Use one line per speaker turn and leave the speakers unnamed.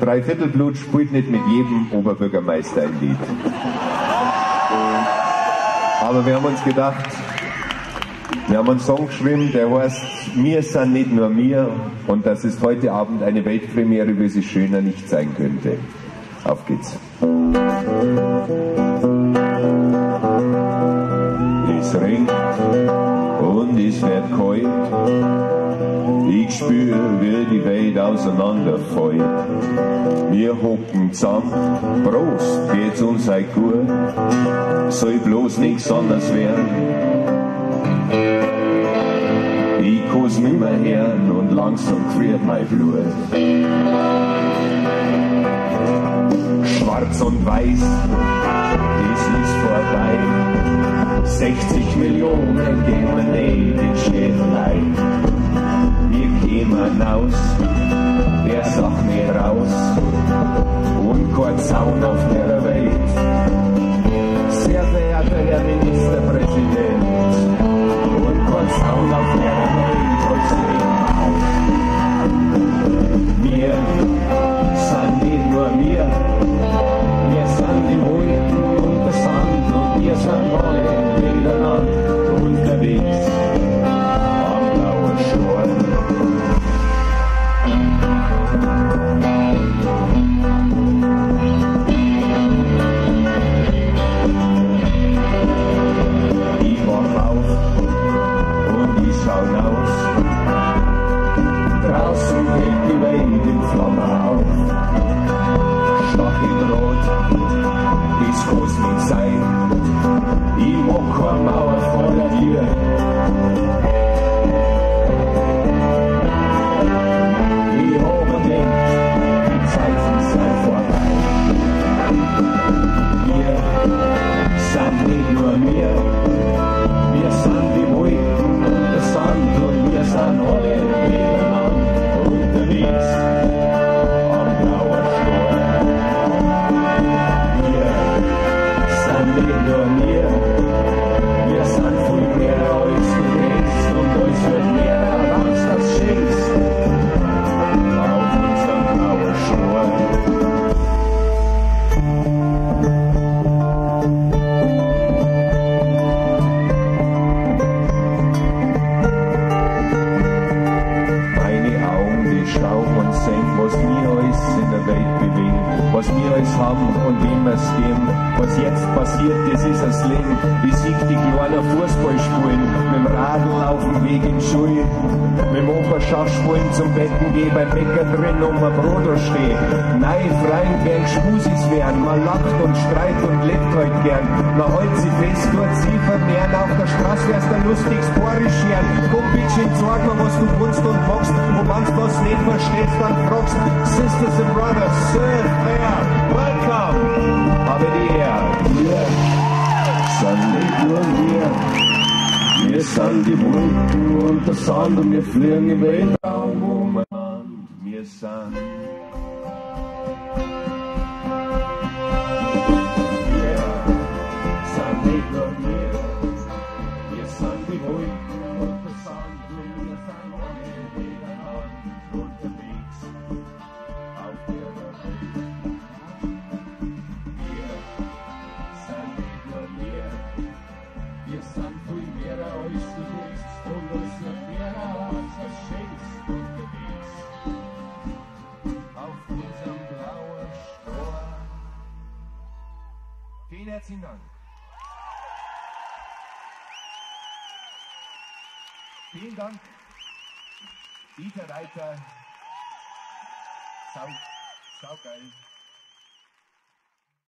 Dreiviertelblut spielt nicht mit jedem Oberbürgermeister ein Lied. Aber wir haben uns gedacht, wir haben einen Song geschrieben, der heißt Wir sind nicht nur wir und das ist heute Abend eine Weltpremiere, wie sie schöner nicht sein könnte. Auf geht's. Es regnet es wird kalt. Ich spür, wie die Welt auseinanderfällt. Wir hocken zusammen, Prost, geht's uns halt gut. Soll bloß nichts anderes werden. Ich kann's nimmer hören und langsam friert mein Blut. Schwarz und weiß. 60 Millionen gehen wir nicht in Schäflein. Wir gehen hinaus, wer sagt mir raus? Und kein Zaun auf der Schauen und sehen, was wir alles in der Welt bewegen, was wir alles haben und wem wir es geben. Was jetzt passiert, das ist das Leben. Ich sehe die kleinen Fußball spielen, mit dem Radl auf dem Weg in Schule, mit dem Opa Schachspielen zum Betten gehen, beim Bäcker drin um ein Brot stehen. Nein, Freien gern Spusis werden, man lacht und streitet und lebt halt gern. Man hält sie fest, tut sie Straße wär's der lustig Sporisch scheren. Komm, Bitch, sag mir, was du kannst und magst, wo man's was nicht verstehst, dann fragst, Sisters and Brothers, Sir, there, welcome, habe die Ehre. Wir sind nicht nur wir, wir sind die Wolken und der Sand und wir fliegen im Weltraum umeinander. Wir sind die Wolken und der Sand und wir sind alle miteinander unterwegs auf der Welt. Wir sind nicht nur wir, sind viel mehr als du denkst und uns wird mehr als das schenkst unterwegs auf unserem blauen Stor. Vielen herzlichen Dank. Vielen Dank, Dieter Reiter. Sau, sau geil.